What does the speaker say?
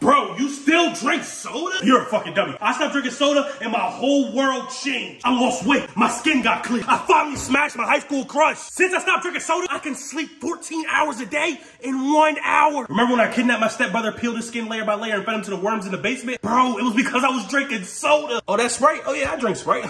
Bro, you still drink soda? You're a fucking dummy. I stopped drinking soda and my whole world changed. I lost weight. My skin got clear. I finally smashed my high school crush. Since I stopped drinking soda, I can sleep 14 hours a day in one hour. Remember when I kidnapped my stepbrother, peeled his skin layer by layer, and fed him to the worms in the basement? Bro, it was because I was drinking soda. Oh, that's right. Oh yeah, I drink Sprite.